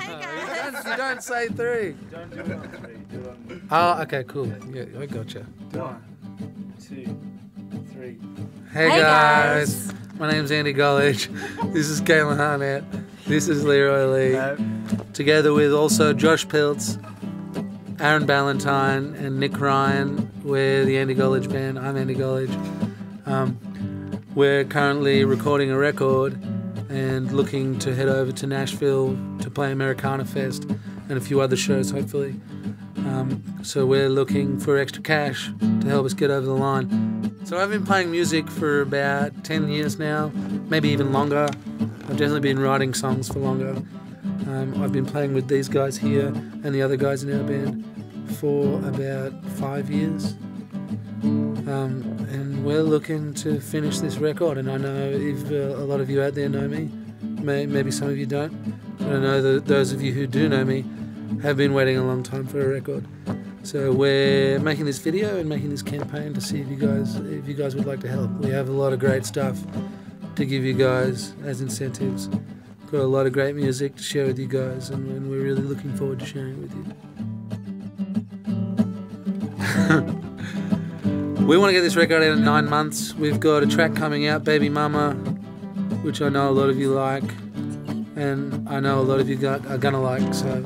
Hey You guys. don't, you don't say three. Don't do it on three. Do it on Oh, okay, cool. Yeah, I gotcha. one, two, three. Hey, Hey, guys. guys. my name's Andy Golledge. this is Caitlin Harnett. This is Leroy Lee. Together with also Josh Piltz, Aaron Ballantyne, and Nick Ryan. We're the Andy Golledge band. I'm Andy Golledge. Um, we're currently recording a record and looking to head over to Nashville to play Americana Fest and a few other shows, hopefully. Um, so we're looking for extra cash to help us get over the line. So I've been playing music for about 10 years now, maybe even longer. I've definitely been writing songs for longer. Um, I've been playing with these guys here and the other guys in our band for about five years. Um, and we're looking to finish this record. And I know if uh, a lot of you out there know me, may, maybe some of you don't, but I know that those of you who do know me have been waiting a long time for a record. So we're making this video and making this campaign to see if you guys if you guys would like to help. We have a lot of great stuff to give you guys as incentives. Got a lot of great music to share with you guys, and, and we're really looking forward to sharing it with you. we want to get this record out in nine months. We've got a track coming out, Baby Mama, which I know a lot of you like, and I know a lot of you got, are gonna like. So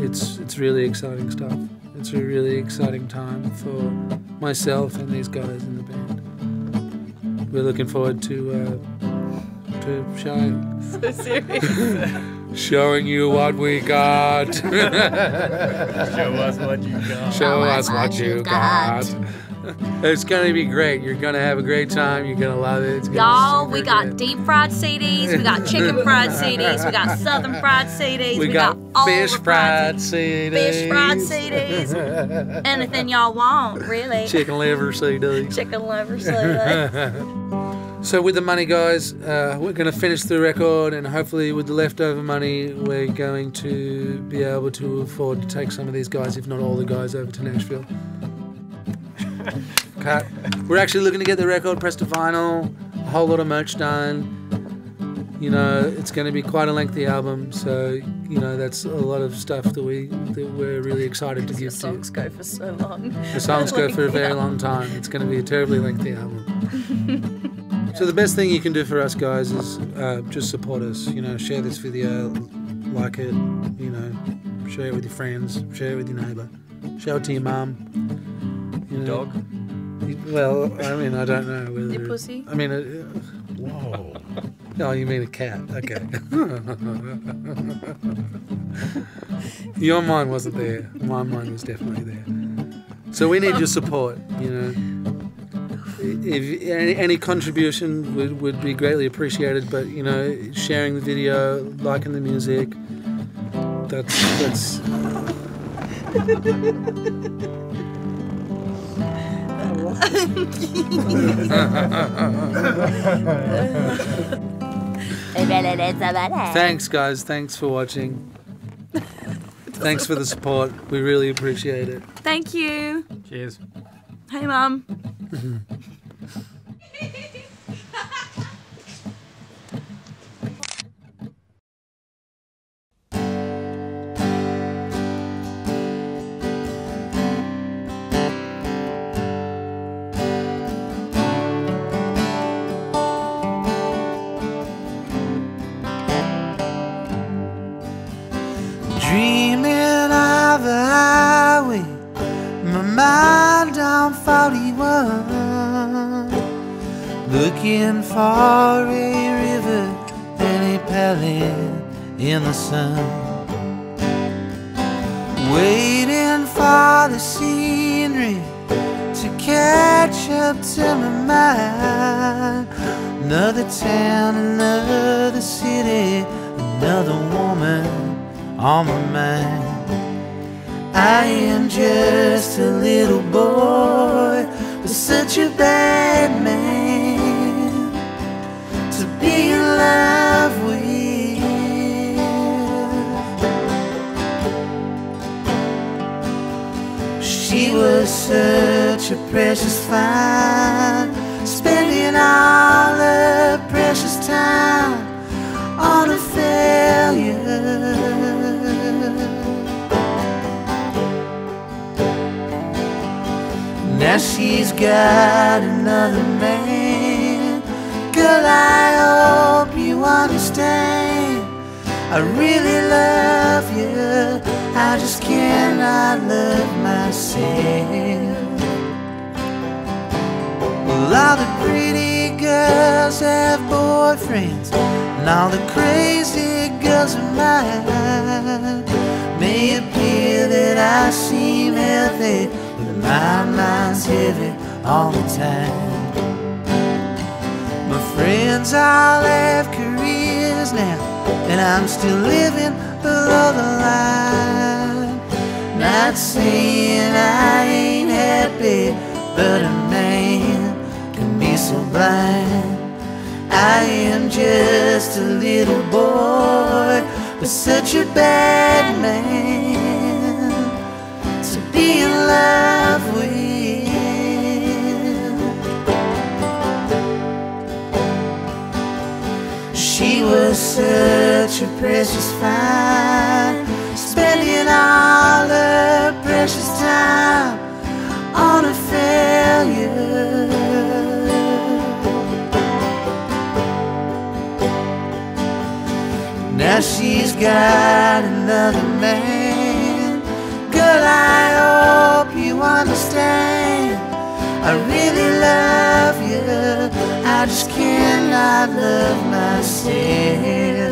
it's it's really exciting stuff. It's a really exciting time for myself and these guys in the band. We're looking forward to uh, to showing So serious. showing you what we got. Show us what you got. Show us what you got. It's gonna be great. You're gonna have a great time. You're gonna love it. Y'all, we got good. deep fried CDs, we got chicken fried CDs, we got southern fried CDs, we, we, got, all fish the fried CDs. fish fried CDs. anything y'all want, really. Chicken liver CDs. Chicken liver CDs. So with the money, guys, uh, we're going to finish the record, and hopefully, with the leftover money, we're going to be able to afford to take some of these guys, if not all the guys, over to Nashville. Cut. We're actually looking to get the record pressed to vinyl, a whole lot of merch done. You know, it's going to be quite a lengthy album, so you know that's a lot of stuff that we that we're really excited to The give to you. songs go for so long. The songs go for a very Yeah. long time. It's going to be a terribly lengthy album. so the best thing you can do for us guys is uh, just support us. You know, share this video, like it. You know, share it with your friends, share it with your neighbour, show it to your mum. You know, Dog. Well, I mean, I don't know whether. Your pussy? I mean, uh, Whoa. oh, you mean a cat? Okay. Your mind wasn't there. My mind was definitely there. So we need your support. You know, if any, any contribution would, would be greatly appreciated. But you know, sharing the video, liking the music, that's that's. Thanks, guys. Thanks for watching. Thanks for the support. We really appreciate it. Thank you. Cheers. Hey, Mum. Dreaming of a highway, my mind on 41. Looking for a river and a in the sun. Waiting for the scenery to catch up to my mind. Another town, another city, another woman on my mind. I am just a little boy, but such a bad man to be in love with. She was such a precious find, spending all her precious time got another man. Girl, I hope you understand. I really love you. I just cannot love myself. Well, all the pretty girls have boyfriends, and all the crazy girls are mine. May appear that I seem healthy, my mind's heavy all the time. My friends all have careers now, and I'm still living below the line. Not saying I ain't happy, but a man can be so blind. I am just a little boy, but such a bad man such a precious find, spending all her precious time on a failure. Now she's got another man. Girl, I hope you understand. I really love you. I just cannot love myself.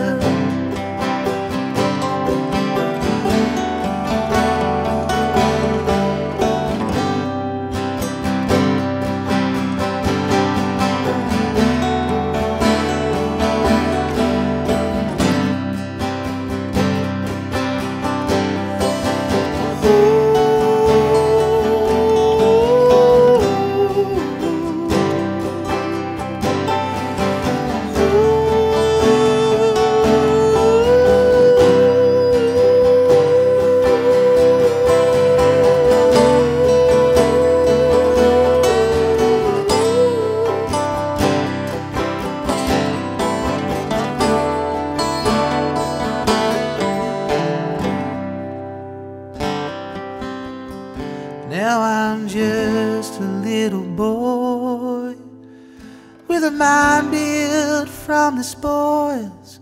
With a mind built from the spoils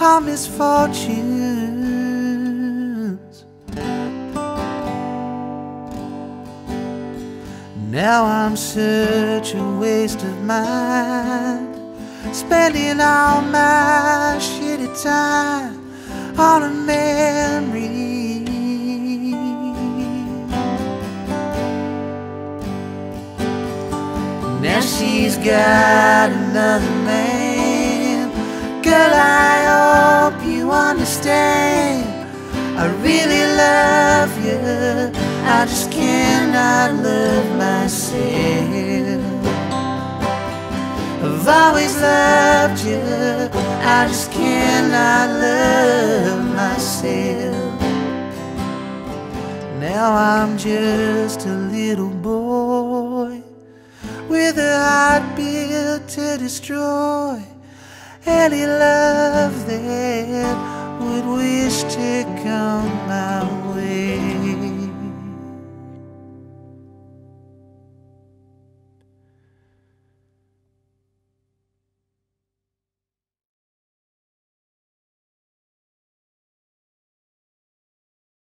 of misfortunes. Now I'm such a waste of mind, spending all my shitty time on a memory. Now she's got another man. Girl, I hope you understand. I really love you. I just cannot love myself. I've always loved you. I just cannot love myself. Now I'm just a little boy with a heart built to destroy any love that would wish to come my way.